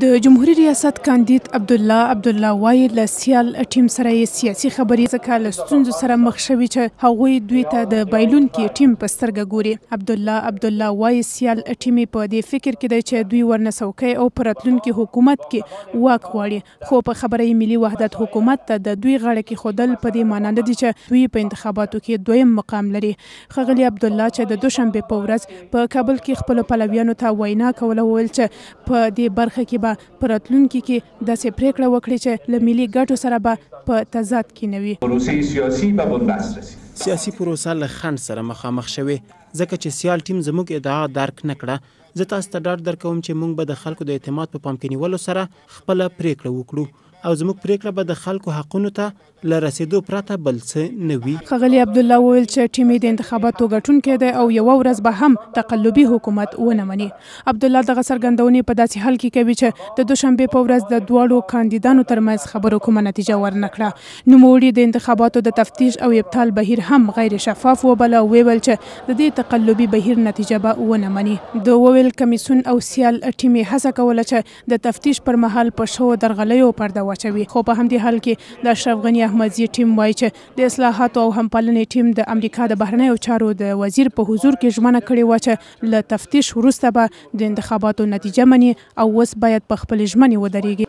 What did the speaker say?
د جمهوریت ریاست کاندید عبدالله عبدالله وایي له سیال ټیم سره یې سیاسي خبرې ځکه له ستونزو سره مخ شوي چې هغوی دوی ته د بایلونکي ټیم په سترګه ګوري عبدالله عبدالله وایي سیال ټیم په دې فکر کې دی چې دوی ورنه څوکۍ او په راتلونکي حکومت کې واک غواړي خو په خبره یې ملي وحدت حکومت ته د دوی غاړه کېښودل په دې مانا نه دي چې دوی په انتخاباتو کې دویم مقام لري. ښاغلي عبدالله چې د دوشنبې په ورځ په کابل کې خپلو پلویانو ته وینا کوله وویل چې په دې برخه کې به په راتلونکي کې داسې پرېکړه وکړي چې له ملي ګټو سره به په تضاد کې نه وي. پروسه سیاسي به بنبست رسي. سیاسي پروسه له خنډ سره مخامخ شوې ځکه چې سیال ټیم زموږ ادعا درک نه کړه، زه تاسو ته ډاډ درکوم چې موږ به د خلکو د اعتماد په پام کې نیولو سره خپله پرېکړه وکړو او زموږ پرېکړه به د خلکو حقونو ته له رسېدو پرته بل څه نه وي. ښاغلي عبدالله وویل چې ټیمي د انتخاباتو ګټونکی دی او یوه ورځ به هم تقلبي حکومت ونه مني. عبدالله دغه څرګندونې په داسې حال کې کوي چې د دوشنبې په ورځ د دواړو کاندیدانو ترمنځ خبرو کومه نتیجه ورنه کړه نوموړي د انتخاباتو د تفتیش او ابطال بهیر هم غیر شفاف وباله او ویې ویل چې د دې تقلبي بهیر نتیجه به ونه مني. ده وویل، کمېسیون او سیال ټیم یې هڅه کوله چې د تفتیش پر مهال په شوو درغلیو پرده واچوي، خو په همدې حال کې د اشرف غني احمدزي ټیم وايي چې د اصلاحاتو او همپالنې ټیم د امریکا د بهرنیو چارو د وزیر په حضور کې ژمنه کړې وه چې له تفتیش وروسته به د انتخاباتو نتیجه مني او اوس باید په خپلې ژمنې ودرېږي.